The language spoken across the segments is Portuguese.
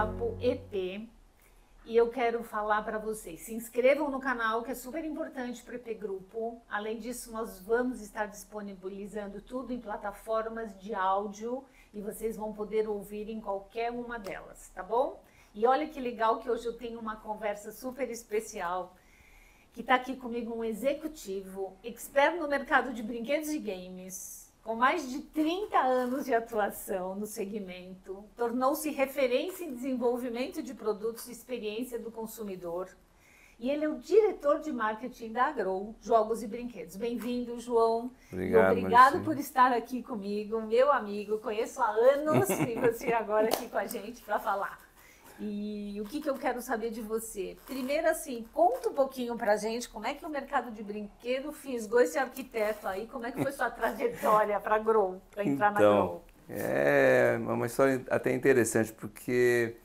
bate-papo EP e eu quero falar para vocês, se inscrevam no canal que é super importante para o EP Grupo. Além disso, nós vamos estar disponibilizando tudo em plataformas de áudio e vocês vão poder ouvir em qualquer uma delas, tá bom? E olha que legal que hoje eu tenho uma conversa super especial que está aqui comigo um executivo, expert no mercado de brinquedos e games, com mais de 30 anos de atuação no segmento, tornou-se referência em desenvolvimento de produtos e experiência do consumidor. E ele é o diretor de marketing da Agro, Jogos e Brinquedos. Bem-vindo, João. Obrigado, Obrigado por estar aqui comigo, meu amigo. Conheço há anos e você agora aqui com a gente para falar. E o que, que eu quero saber de você? Primeiro, assim, conta um pouquinho pra gente como é que o mercado de brinquedo fisgou esse arquiteto aí, como é que foi sua trajetória para Grow, para entrar então, na Grow? É uma história até interessante, porque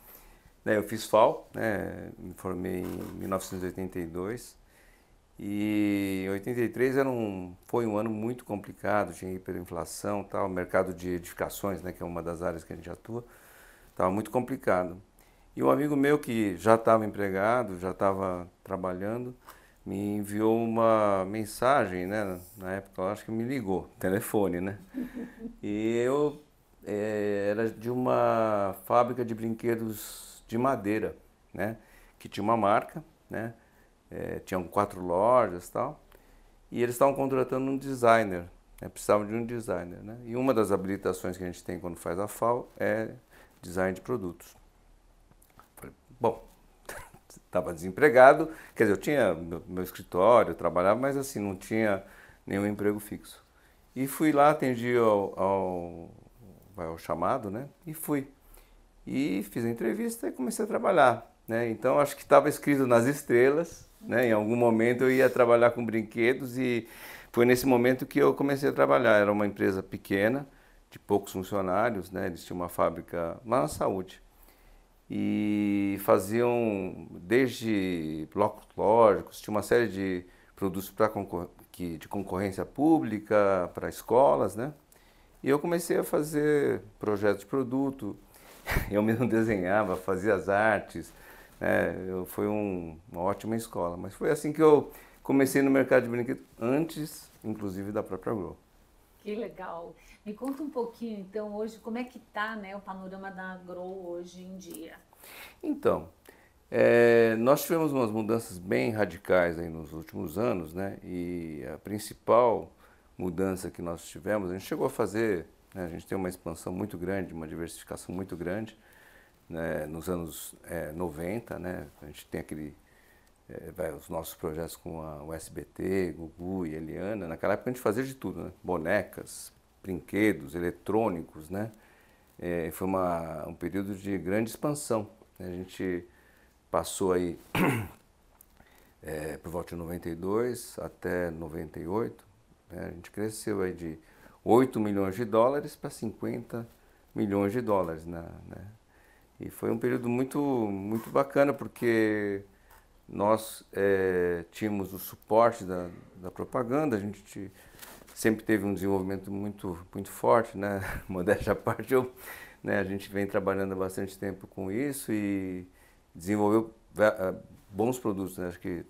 né, eu fiz FAO, né, me formei em 1982, e 83 era um, foi um ano muito complicado, tinha hiperinflação, tal, mercado de edificações, né, que é uma das áreas que a gente atua, estava muito complicado. E um amigo meu que já estava empregado, já estava trabalhando, me enviou uma mensagem, né? Na época, eu acho que me ligou, telefone, né? E eu é, era de uma fábrica de brinquedos de madeira, né? Que tinha uma marca, né? É, tinham quatro lojas tal. E eles estavam contratando um designer, né? precisavam de um designer, né? E uma das habilitações que a gente tem quando faz a FAO é design de produtos. Bom, estava desempregado, quer dizer, eu tinha meu, escritório, trabalhava, mas assim, não tinha nenhum emprego fixo. E fui lá, atendi ao, ao, ao chamado, né? E fui. E fiz a entrevista e comecei a trabalhar. Né? Então acho que estava escrito nas estrelas, né? Em algum momento eu ia trabalhar com brinquedos e foi nesse momento que eu comecei a trabalhar. Era uma empresa pequena, de poucos funcionários, né? Eles tinham uma fábrica lá na saúde e faziam desde blocos lógicos, tinha uma série de produtos para concor de concorrência pública, para escolas, né? E eu comecei a fazer projetos de produto, eu mesmo desenhava, fazia as artes, né? eu, foi um, uma ótima escola, mas foi assim que eu comecei no mercado de brinquedos, antes, inclusive, da própria Grow. Que legal. Me conta um pouquinho, então, hoje, como é que está né, o panorama da Agro hoje em dia? Então, é, nós tivemos umas mudanças bem radicais aí nos últimos anos, né? E a principal mudança que nós tivemos, a gente chegou a fazer, né, a gente tem uma expansão muito grande, uma diversificação muito grande, né, nos anos é, 90, né? A gente tem aquele é, os nossos projetos com a USBT, Gugu e Eliana, naquela época a gente fazia de tudo, né? bonecas, brinquedos, eletrônicos, né? É, foi uma, um período de grande expansão. Né? A gente passou aí é, por volta de 92 até 98, né? a gente cresceu aí de 8 milhões de dólares para 50 milhões de dólares. Né? né? E foi um período muito, muito bacana, porque nós é, tínhamos o suporte da, da propaganda, a gente sempre teve um desenvolvimento muito, muito forte, né? Modéstia à parte, eu, né, a gente vem trabalhando há bastante tempo com isso e desenvolveu uh, bons produtos, né? Acho que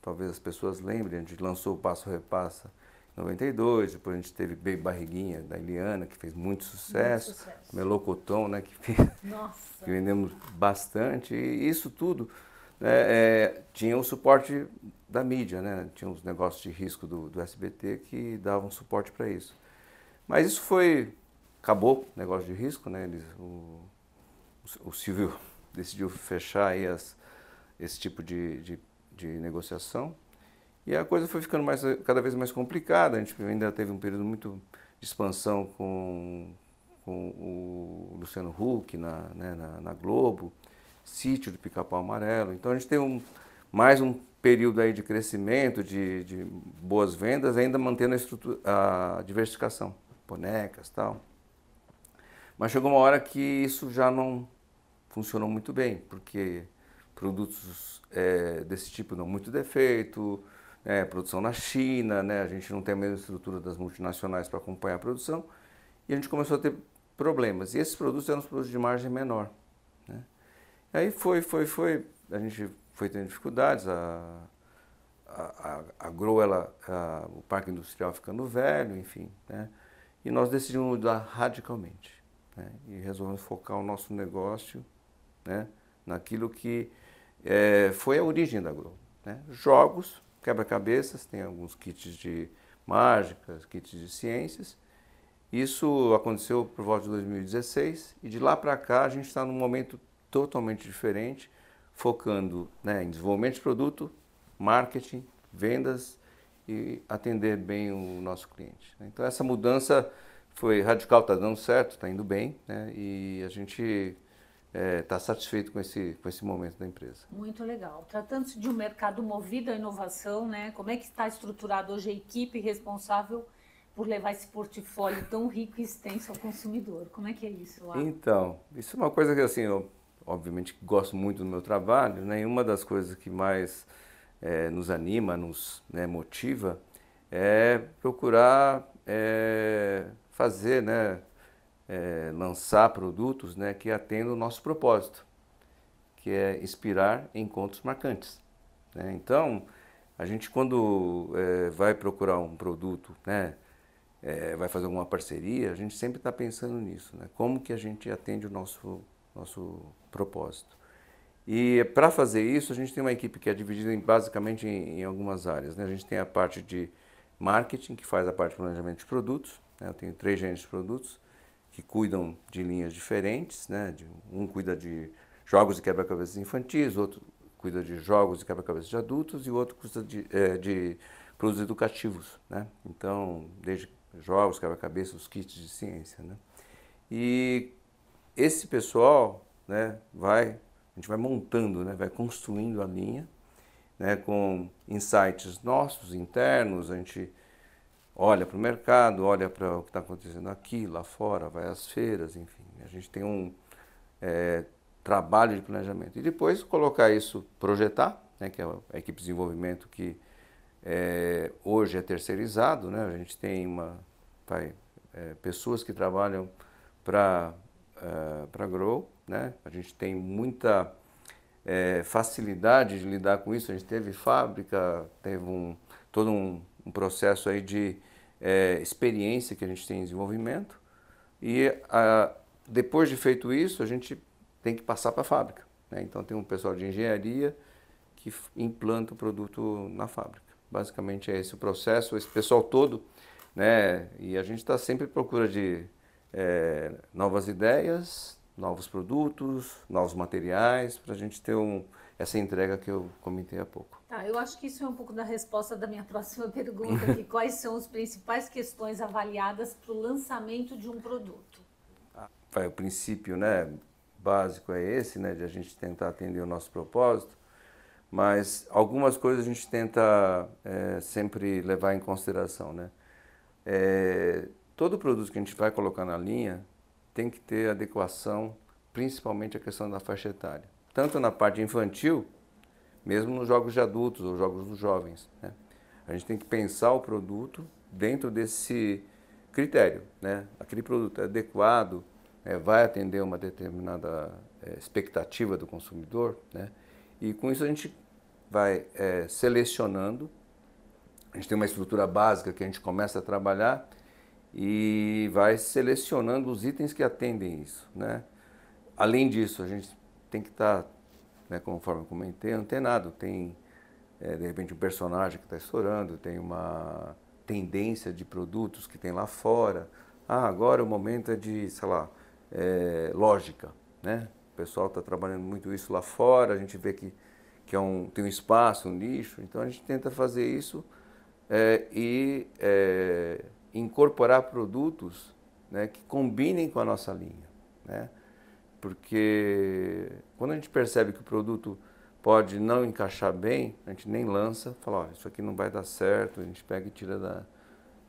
talvez as pessoas lembrem, a gente lançou o Passo Repassa em 92, depois a gente teve Barriguinha, da Eliana, que fez muito sucesso, muito sucesso. Melocoton, né, que, que vendemos bastante, e isso tudo né, é, tinha o suporte da mídia, né? Tinha os negócios de risco do, do SBT que davam suporte para isso. Mas isso foi. Acabou o negócio de risco, né? Eles, o, o Silvio decidiu fechar aí as, esse tipo de, de, de, negociação. E a coisa foi ficando mais, cada vez mais complicada. A gente ainda teve um período muito de expansão com, com o Luciano Huck na, né, na, na Globo sítio de pica-pau amarelo. Então a gente tem um, mais um período aí de crescimento, de, de boas vendas, ainda mantendo a, a diversificação, bonecas tal. Mas chegou uma hora que isso já não funcionou muito bem, porque produtos é, desse tipo dão muito defeito, é, produção na China, né? a gente não tem a mesma estrutura das multinacionais para acompanhar a produção, e a gente começou a ter problemas. E esses produtos eram os produtos de margem menor. Né? Aí foi, foi, foi, a gente foi tendo dificuldades, a, a, a, a Grow, ela, a, o parque industrial ficando velho, enfim, né? E nós decidimos mudar radicalmente, né? E resolvemos focar o nosso negócio, né? Naquilo que é, foi a origem da Grow, né? Jogos, quebra-cabeças, tem alguns kits de mágicas, kits de ciências. Isso aconteceu por volta de 2016 e de lá para cá a gente está num momento totalmente diferente, focando né, em desenvolvimento de produto, marketing, vendas e atender bem o nosso cliente. Então essa mudança foi radical, está dando certo, está indo bem né, e a gente está é, tá satisfeito com esse, com esse momento da empresa. Muito legal. Tratando-se de um mercado movido à inovação, né, como é que está estruturada hoje a equipe responsável por levar esse portfólio tão rico e extenso ao consumidor? Como é que é isso lá? Então, isso é uma coisa que assim, eu obviamente gosto muito do meu trabalho, né, e uma das coisas que mais é, nos anima, nos né, motiva, é procurar é, fazer, né, é, lançar produtos né, que atendam o nosso propósito, que é inspirar encontros marcantes. Né? Então, a gente quando é, vai procurar um produto, né, é, vai fazer alguma parceria, a gente sempre está pensando nisso, né? como que a gente atende o nosso, nosso propósito. E para fazer isso, a gente tem uma equipe que é dividida em, basicamente em, em, algumas áreas. Né? A gente tem a parte de marketing, que faz a parte de planejamento de produtos. Né? Eu tenho três gerentes de produtos que cuidam de linhas diferentes, né? De, um cuida de jogos e quebra-cabeças infantis, outro cuida de jogos e quebra-cabeças de adultos e outro cuida de, é, de produtos educativos, né? Então, desde jogos, quebra-cabeças, os kits de ciência, né? E esse pessoal, né, vai, a gente vai montando, né, vai construindo a linha, né, com insights nossos, internos, a gente olha para o mercado, olha para o que está acontecendo aqui, lá fora, vai às feiras, enfim. A gente tem um é, trabalho de planejamento. E depois colocar isso, projetar, né, que é a equipe de desenvolvimento que é, hoje é terceirizado, né? a gente tem uma, vai, é, pessoas que trabalham para uh, Grow, né? a gente tem muita é, facilidade de lidar com isso, a gente teve fábrica, teve um, todo um, um processo aí de é, experiência que a gente tem em desenvolvimento e a, depois de feito isso a gente tem que passar para a fábrica. Né? Então tem um pessoal de engenharia que implanta o produto na fábrica. Basicamente é esse o processo, esse pessoal todo, né? E a gente está sempre à procura de é, novas ideias, novos produtos, novos materiais, para a gente ter um, essa entrega que eu comentei há pouco. Tá, eu acho que isso é um pouco da resposta da minha próxima pergunta, que quais são as principais questões avaliadas para o lançamento de um produto? Ah, o princípio né, básico é esse, né, de a gente tentar atender o nosso propósito, mas algumas coisas a gente tenta é, sempre levar em consideração. Né? É, todo produto que a gente vai colocar na linha tem que ter adequação, principalmente a questão da faixa etária tanto na parte infantil, mesmo nos jogos de adultos ou jogos dos jovens. Né? A gente tem que pensar o produto dentro desse critério. Né? Aquele produto é adequado, é, vai atender uma determinada é, expectativa do consumidor, né? e com isso a gente vai é, selecionando. A gente tem uma estrutura básica que a gente começa a trabalhar e vai selecionando os itens que atendem isso. Né? Além disso, a gente tem que estar, tá, né, conforme eu comentei, antenado. Tem, é, de repente, um personagem que está estourando, tem uma tendência de produtos que tem lá fora. Ah, agora o momento é de, sei lá, é, lógica, né? O pessoal está trabalhando muito isso lá fora, a gente vê que, que é um, tem um espaço, um nicho, então a gente tenta fazer isso é, e é, incorporar produtos né, que combinem com a nossa linha. Né? porque quando a gente percebe que o produto pode não encaixar bem, a gente nem lança, fala, ó, isso aqui não vai dar certo, a gente pega e tira da,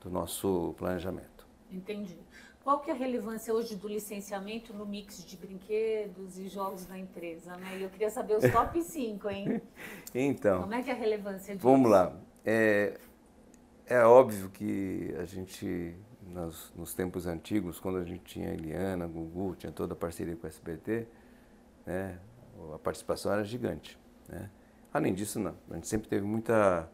do nosso planejamento. Entendi. Qual que é a relevância hoje do licenciamento no mix de brinquedos e jogos da empresa? Né? Eu queria saber os top 5, hein? então. Como é que é a relevância disso? Vamos lá. É, é óbvio que a gente nos, nos, tempos antigos, quando a gente tinha Eliana, Gugu, tinha toda a parceria com o SBT, né? a participação era gigante. Né? Além disso, não, a gente sempre teve muita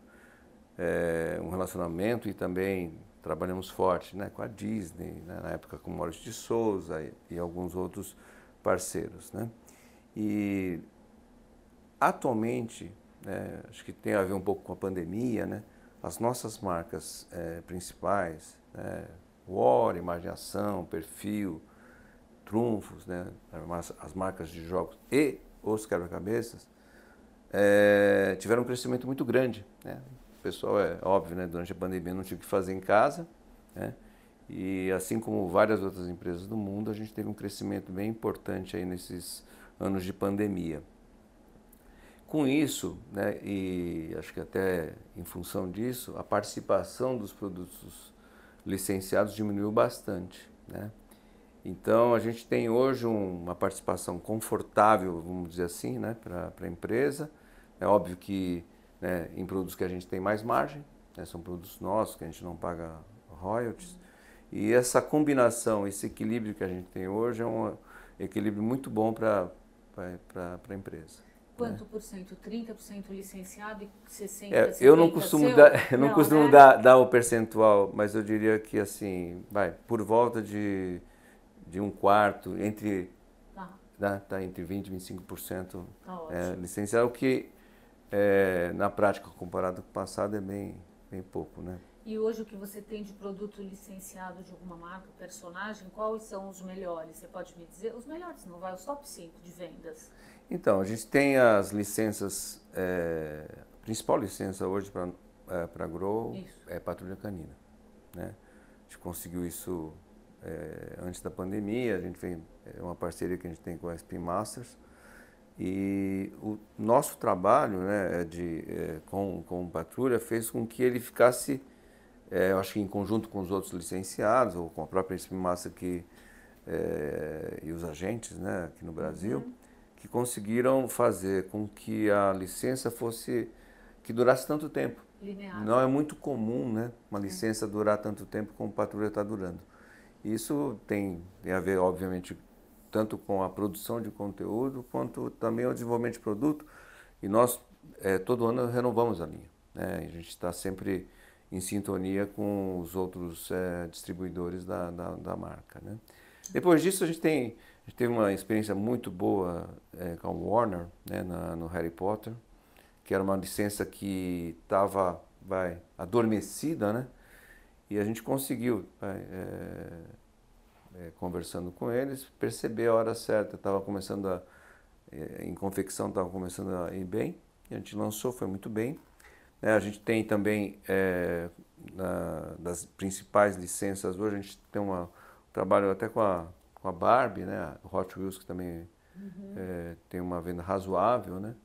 é, um relacionamento e também trabalhamos forte né, com a Disney, né, na época com Maurício de Souza e, e alguns outros parceiros. Né? E atualmente, né, acho que tem a ver um pouco com a pandemia, né, as nossas marcas é, principais, né, War, Imagem Ação, Perfil, Trunfos, né, as marcas de jogos e os quebra-cabeças, é, tiveram um crescimento muito grande. Né? O pessoal, é óbvio, né, durante a pandemia não tinha o que fazer em casa, né? e assim como várias outras empresas do mundo, a gente teve um crescimento bem importante aí nesses anos de pandemia. Com isso, né, e acho que até em função disso, a participação dos produtos licenciados diminuiu bastante. Né? Então, a gente tem hoje uma participação confortável, vamos dizer assim, né, para a empresa. É óbvio que né, em produtos que a gente tem mais margem, né, são produtos nossos que a gente não paga royalties. E essa combinação, esse equilíbrio que a gente tem hoje é um equilíbrio muito bom para a empresa. Quanto por cento? 30% licenciado e 60%? É, eu não costumo, dar, eu não, não costumo né? dar, dar o percentual, mas eu diria que assim, vai, por volta de de um quarto, entre, tá. Né, tá entre 20% e 25% tá é, licenciado, o que é, na prática, comparado com o passado, é bem, bem pouco. Né? E hoje o que você tem de produto licenciado de alguma marca, personagem, quais são os melhores? Você pode me dizer? Os melhores, não vai? Os top 5 de vendas. Então, a gente tem as licenças, é, a principal licença hoje para é, Grow isso. é Patrulha Canina. Né? A gente conseguiu isso é, antes da pandemia, a gente fez é uma parceria que a gente tem com a SP Masters. E o nosso trabalho né, é de, é, com, com Patrulha fez com que ele ficasse, é, eu acho que em conjunto com os outros licenciados, ou com a própria SP Master que, é, e os agentes né, aqui no Brasil, uhum. que conseguiram fazer com que a licença fosse, que durasse tanto tempo. Linear. Não é muito comum né, uma licença durar tanto tempo como o Patrulha está durando. Isso tem, tem a ver, obviamente, tanto com a produção de conteúdo, quanto também o desenvolvimento de produto. E nós, é, todo ano, renovamos a linha. Né? A gente está sempre em sintonia com os outros é, distribuidores da, da, da, marca. Né? Depois disso, a gente, tem, a gente teve uma experiência muito boa é, com a Warner, né, na, no Harry Potter, que era uma licença que estava adormecida, né? E a gente conseguiu, é, é, conversando com eles, perceber a hora certa. Estava começando a, em confecção, estava começando a ir bem. a gente lançou, foi muito bem. É, a gente tem também, é, na, das principais licenças hoje, a gente tem uma, um trabalho até com a, com a Barbie, né? A Hot Wheels, que também uhum. É, tem uma venda razoável, né?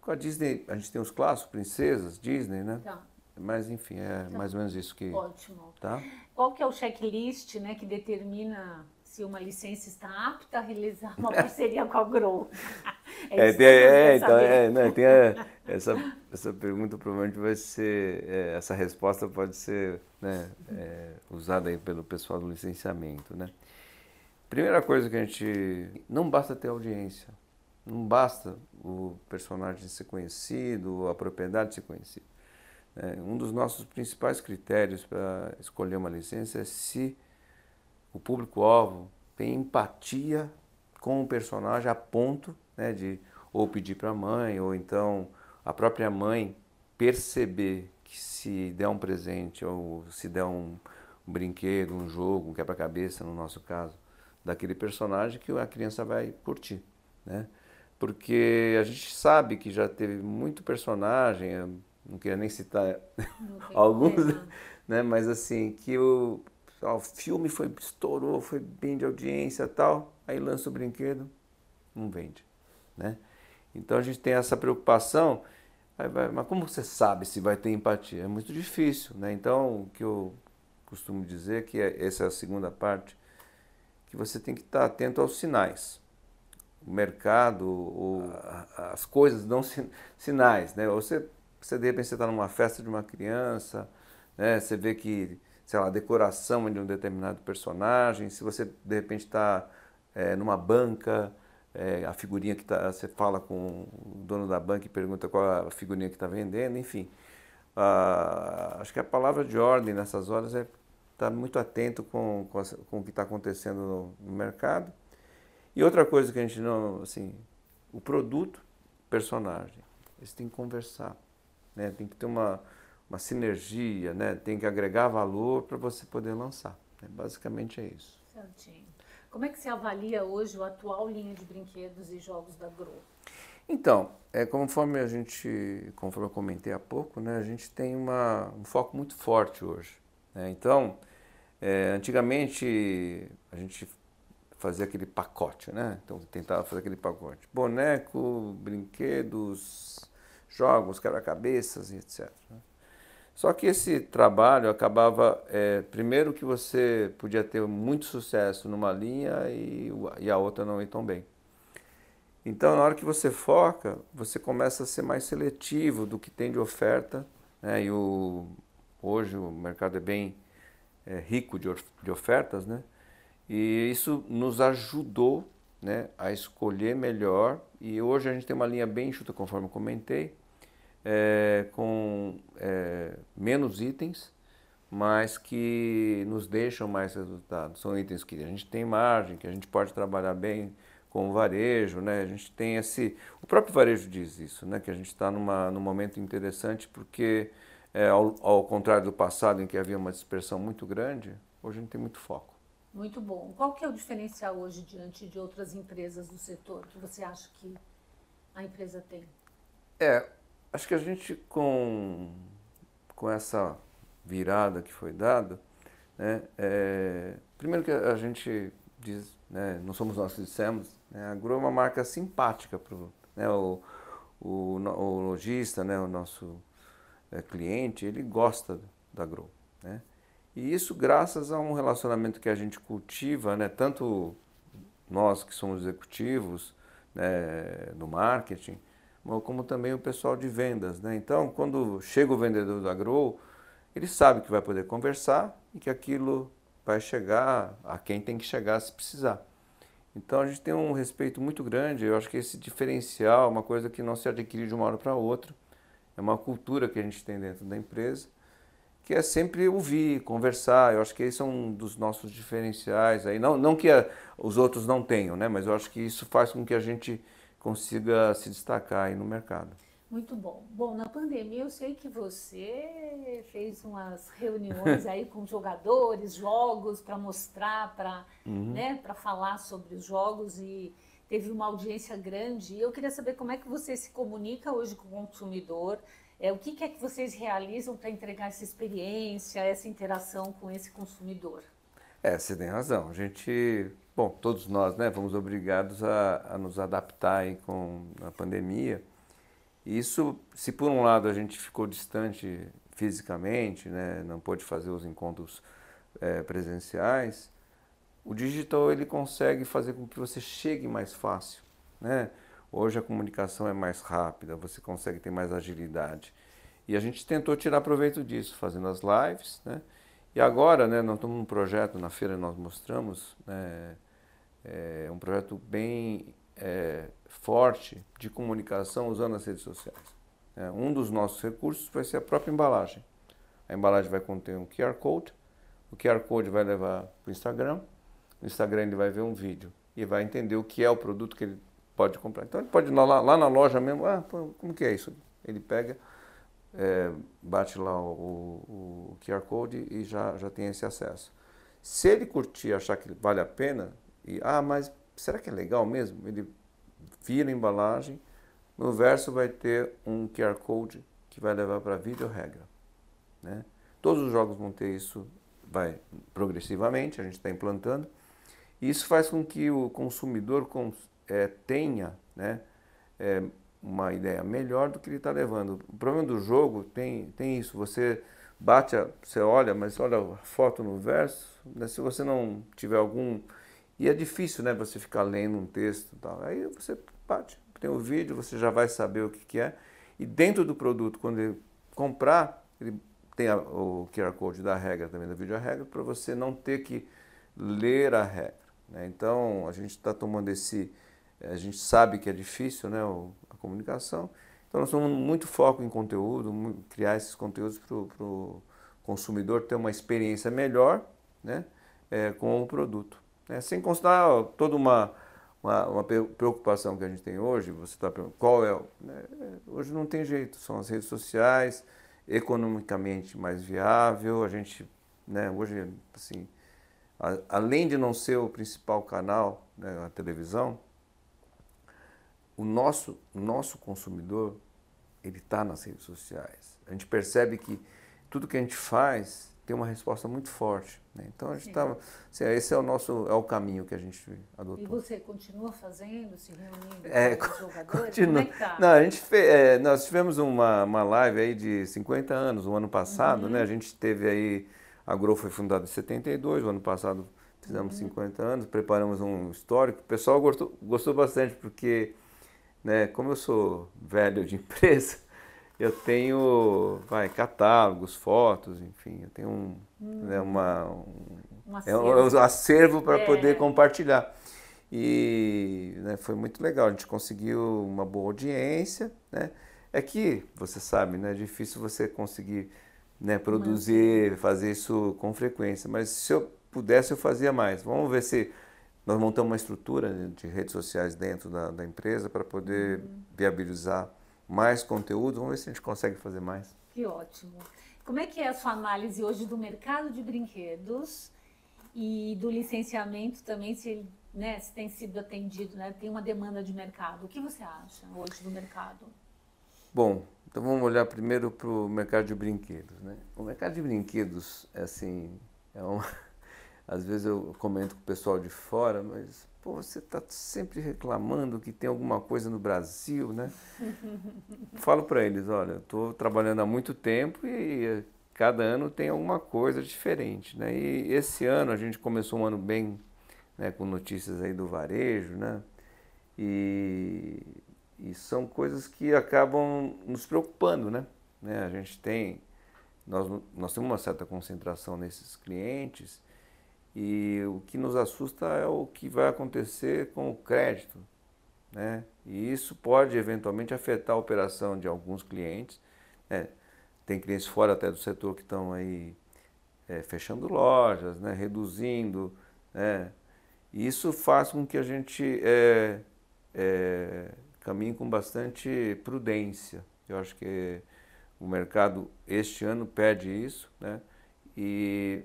Com a Disney, a gente tem os clássicos, princesas, Disney, né? Tá. Mas enfim, é então, mais ou menos isso que. Ótimo. Tá? Qual que é o checklist né, que determina se uma licença está apta a realizar uma parceria com a Grow? É, é, tem, é, então, é, não, tem a, essa, essa pergunta provavelmente vai ser, é, essa resposta pode ser né, é, usada aí pelo pessoal do licenciamento, né? Primeira coisa que a gente, não basta ter audiência, não basta o personagem ser conhecido, a propriedade ser conhecida. É, um dos nossos principais critérios para escolher uma licença é se o público-alvo tem empatia com o personagem a ponto né, de ou pedir para a mãe, ou então a própria mãe perceber que se der um presente ou se der um, brinquedo, um jogo, um quebra-cabeça, no nosso caso, daquele personagem, que a criança vai curtir. Né? Porque a gente sabe que já teve muito personagem, não queria nem citar alguns, né? Mas assim, que o, o filme foi, estourou, foi bem de audiência tal, aí lança o brinquedo, não vende, né? Então a gente tem essa preocupação, mas como você sabe se vai ter empatia? É muito difícil, né? Então o que eu costumo dizer, que é, essa é a segunda parte, que você tem que estar atento aos sinais. O mercado, ou as coisas dão sinais, né? Você você de repente você está numa festa de uma criança, né? Você vê que, sei lá, a decoração de um determinado personagem, se você de repente está é, numa banca, é, a figurinha que tá, você fala com o dono da banca e pergunta qual a figurinha que está vendendo, enfim. Ah, acho que a palavra de ordem nessas horas é estar tá muito atento com, com, com o que está acontecendo no, no, mercado. E outra coisa que a gente não, assim, o produto, personagem, eles têm que conversar, né? tem que ter uma, uma sinergia, né? tem que agregar valor para você poder lançar. Né? Basicamente é isso. Certinho. Como é que se avalia hoje a atual linha de brinquedos e jogos da Grow? Então, é, conforme a gente, conforme eu comentei há pouco, né, a gente tem uma, um foco muito forte hoje. Né? Então, é, antigamente a gente fazia aquele pacote, né? Então tentava fazer aquele pacote. Boneco, brinquedos, jogos, quebra-cabeças e etc. Né? Só que esse trabalho acabava, é, primeiro que você podia ter muito sucesso numa linha e, e a outra não ir tão bem. Então, na hora que você foca, você começa a ser mais seletivo do que tem de oferta. Né? E o, hoje o mercado é bem é, rico de, de ofertas, né? E isso nos ajudou né, a escolher melhor. E hoje a gente tem uma linha bem enxuta, conforme eu comentei é, com é, menos itens, mas que nos deixam mais resultados. São itens que a gente tem margem, que a gente pode trabalhar bem com o varejo, né? A gente tem esse, o próprio varejo diz isso, né? Que a gente está num momento interessante porque é, ao, ao contrário do passado em que havia uma dispersão muito grande, hoje a gente tem muito foco. Muito bom. Qual que é o diferencial hoje diante de outras empresas do setor que você acha que a empresa tem? É, Acho que a gente, com, com essa virada que foi dada, né, é, primeiro que a gente diz, né, não somos nós que dissemos, né, a Grow é uma marca simpática para né, o, o, o lojista, né, o nosso é, cliente, ele gosta da Grow. Né? E isso graças a um relacionamento que a gente cultiva, né, tanto nós que somos executivos né, do marketing, como também o pessoal de vendas. Né? Então, quando chega o vendedor da Grow, ele sabe que vai poder conversar e que aquilo vai chegar a quem tem que chegar se precisar. Então a gente tem um respeito muito grande, eu acho que esse diferencial é uma coisa que não se adquire de uma hora para outra, é uma cultura que a gente tem dentro da empresa, que é sempre ouvir, conversar, eu acho que esse é um dos nossos diferenciais, aí não, não que a, os outros não tenham, né? mas eu acho que isso faz com que a gente consiga se destacar aí no mercado. Muito bom. Bom, na pandemia eu sei que você fez umas reuniões aí com jogadores, jogos para mostrar, para uhum. né, para falar sobre os jogos e teve uma audiência grande. E eu queria saber como é que você se comunica hoje com o consumidor, é, o que, que é que vocês realizam para entregar essa experiência, essa interação com esse consumidor? É, você tem razão. A gente Bom, todos nós né, fomos obrigados a, a nos adaptar aí com a pandemia. Isso, se por um lado a gente ficou distante fisicamente, né, não pôde fazer os encontros é, presenciais, o digital ele consegue fazer com que você chegue mais fácil. Né? Hoje a comunicação é mais rápida, você consegue ter mais agilidade. E a gente tentou tirar proveito disso, fazendo as lives, né? E agora, né, nós estamos num projeto, na feira nós mostramos, né, é, um projeto bem é, forte de comunicação usando as redes sociais. É, um dos nossos recursos vai ser a própria embalagem. A embalagem vai conter um QR Code, o QR Code vai levar para o Instagram, no Instagram ele vai ver um vídeo e vai entender o que é o produto que ele pode comprar. Então ele pode ir lá, lá na loja mesmo, ah, como que é isso? Ele pega, é, bate lá o, o, QR Code e já, já tem esse acesso. Se ele curtir, achar que vale a pena, e, ah, mas será que é legal mesmo? Ele vira a embalagem, no verso vai ter um QR Code que vai levar para a vídeo regra. Né? Todos os jogos vão ter isso, vai progressivamente, a gente está implantando. E isso faz com que o consumidor é, tenha né, é, uma ideia melhor do que ele está levando. O problema do jogo tem, tem isso, você bate, a, você olha, mas olha a foto no verso, né, se você não tiver algum e é difícil, né, você ficar lendo um texto e tal. Aí você bate, tem o vídeo, você já vai saber o que, que é. E dentro do produto, quando ele comprar, ele tem a, o QR Code da regra também, do vídeo regra, para você não ter que ler a regra. Né? Então, a gente está tomando esse, a gente sabe que é difícil, né, a comunicação. Então nós temos muito foco em conteúdo, criar esses conteúdos para o consumidor ter uma experiência melhor, né, é, com o produto. Né, sem considerar toda uma, uma, uma, preocupação que a gente tem hoje, você está perguntando qual é, né, hoje não tem jeito, são as redes sociais, economicamente mais viável, a gente, né, hoje, assim, a, além de não ser o principal canal, né, a televisão, o nosso, nosso consumidor, ele está nas redes sociais. A gente percebe que tudo que a gente faz tem uma resposta muito forte. Né? Então a gente está, assim, esse é o nosso é o caminho que a gente adotou. E você continua fazendo, se reunindo é, com os jogadores? Continua. É tá? Não, a gente fez, é, nós tivemos uma, uma live aí de 50 anos, o ano passado, uhum. né? A gente teve aí, a Grow foi fundada em 72, o ano passado fizemos uhum. 50 anos, preparamos um histórico. O pessoal gostou, gostou bastante porque né, como eu sou velho de empresa, eu tenho vai, catálogos, fotos, enfim, eu tenho um, hum. né, uma, um, um acervo, é um, acervo para é. poder compartilhar. E né, foi muito legal, a gente conseguiu uma boa audiência. Né? É que, você sabe, né, é difícil você conseguir né, produzir, fazer isso com frequência, mas se eu pudesse eu fazia mais. Vamos ver se nós montamos uma estrutura de redes sociais dentro da, da empresa para poder uhum. viabilizar mais conteúdo. Vamos ver se a gente consegue fazer mais. Que ótimo. Como é que é a sua análise hoje do mercado de brinquedos e do licenciamento também, se, né, se tem sido atendido, né, tem uma demanda de mercado. O que você acha hoje do mercado? Bom, então vamos olhar primeiro para o mercado de brinquedos. Né? O mercado de brinquedos, é assim, é uma às vezes eu comento com o pessoal de fora, mas pô, você está sempre reclamando que tem alguma coisa no Brasil, né? Falo para eles, olha, estou trabalhando há muito tempo e cada ano tem alguma coisa diferente, né? E esse ano a gente começou um ano bem, né, com notícias aí do varejo, né? E, e são coisas que acabam nos preocupando, né? né? A gente tem, nós, nós temos uma certa concentração nesses clientes e o que nos assusta é o que vai acontecer com o crédito. Né? E isso pode eventualmente afetar a operação de alguns clientes. Né? Tem clientes fora até do setor que estão aí é, fechando lojas, né? reduzindo. Né? E isso faz com que a gente é, é, caminhe com bastante prudência. Eu acho que o mercado este ano pede isso, né? E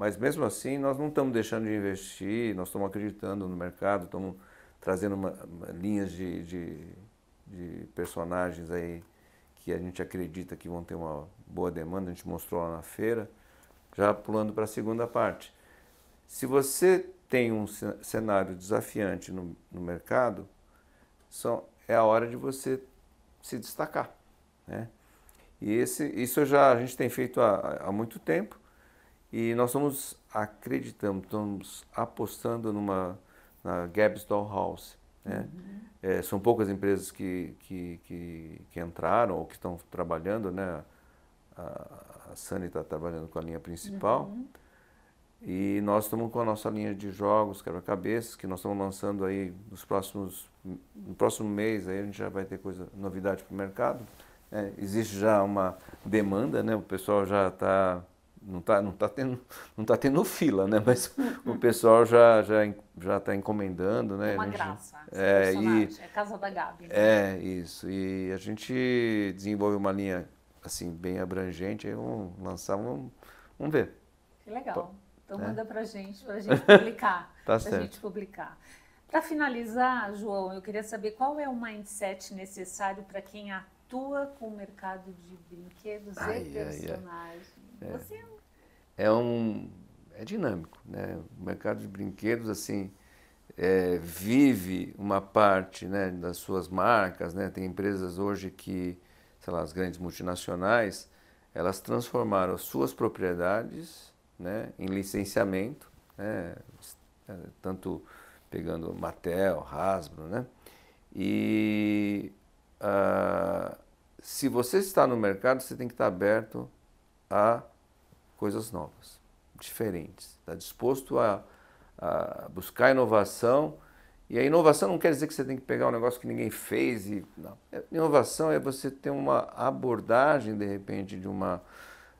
mas mesmo assim, nós não estamos deixando de investir, nós estamos acreditando no mercado, estamos trazendo uma, uma, linhas de, de, de, personagens aí que a gente acredita que vão ter uma boa demanda, a gente mostrou lá na feira. Já pulando para a segunda parte. Se você tem um cenário desafiante no, no mercado, só é a hora de você se destacar. Né? E esse, isso já a gente tem feito há, há muito tempo. E nós estamos acreditando, estamos apostando numa na Gabs Dollhouse. Né? Uhum. É, são poucas empresas que, que, que, que, entraram ou que estão trabalhando, né? A, a Sunny está trabalhando com a linha principal. Uhum. E nós estamos com a nossa linha de jogos, quebra-cabeças, que nós estamos lançando aí nos próximos, no próximo mês, aí a gente já vai ter coisa, novidade para o mercado. É, existe já uma demanda, né? O pessoal já está não está não tá tendo, não tá tendo fila, né? Mas o pessoal já já já está encomendando, né? Uma graça. É, e, é Casa da Gabi. Né? É isso. E a gente desenvolve uma linha assim bem abrangente. Aí vamos lançar, vamos, vamos ver. Que legal. Então é. manda para gente, para a gente publicar. tá pra certo. gente publicar. Para finalizar, João, eu queria saber qual é o mindset necessário para quem atua com o mercado de brinquedos ai, e personagens. É. Você é um é dinâmico, né? O mercado de brinquedos assim é, vive uma parte, né, das suas marcas, né? Tem empresas hoje que, sei lá, as grandes multinacionais, elas transformaram as suas propriedades, né, em licenciamento, né? Tanto pegando Mattel, Hasbro, né? E uh, se você está no mercado, você tem que estar aberto a coisas novas, diferentes. Está disposto a, a, buscar inovação E a inovação não quer dizer que você tem que pegar um negócio que ninguém fez e não. Inovação é você ter uma abordagem de repente de uma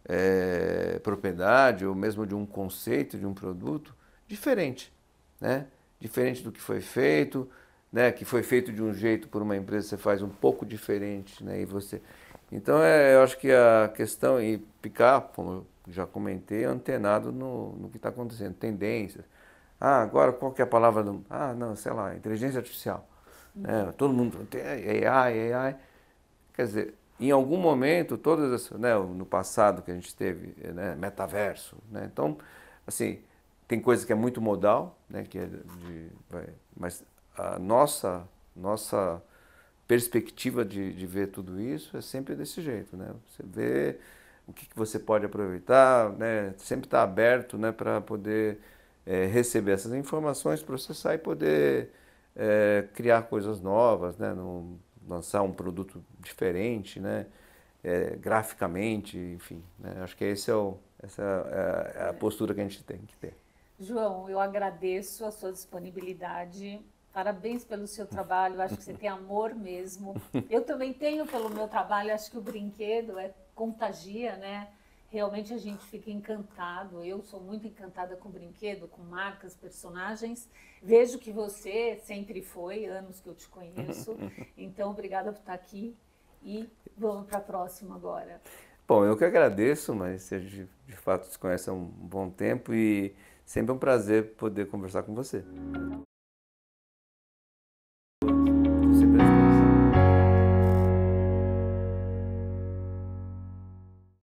é, propriedade ou mesmo de um conceito de um produto diferente, né? Diferente do que foi feito, né? Que foi feito de um jeito por uma empresa você faz um pouco diferente, né? E você então é, eu acho que a questão e ficar, como eu já comentei, antenado no, no que está acontecendo, tendências. Ah, agora qual que é a palavra do. Ah, não, sei lá, inteligência artificial. Né? Todo mundo tem AI, AI. Quer dizer, em algum momento, todas as, né, no passado que a gente teve, né, metaverso, né? Então, assim, tem coisa que é muito modal, né, que é de, vai, mas a nossa nossa perspectiva de, de ver tudo isso é sempre desse jeito, né? Você vê o que, que você pode aproveitar, né? Sempre está aberto, né, para poder é, receber essas informações, processar e poder é, criar coisas novas, né? No, lançar um produto diferente, né? É, graficamente, enfim. Né? Acho que esse é o, essa é a é postura que a gente tem que ter. João, eu agradeço a sua disponibilidade. Parabéns pelo seu trabalho. Acho que você tem amor mesmo. Eu também tenho pelo meu trabalho. Acho que o brinquedo é contagia, né? Realmente a gente fica encantado. Eu sou muito encantada com brinquedo, com marcas, personagens. Vejo que você sempre foi, anos que eu te conheço. Então, obrigada por estar aqui e vamos para a próxima agora. Bom, eu que agradeço, mas a gente de fato se conhece há um bom tempo e sempre é um prazer poder conversar com você.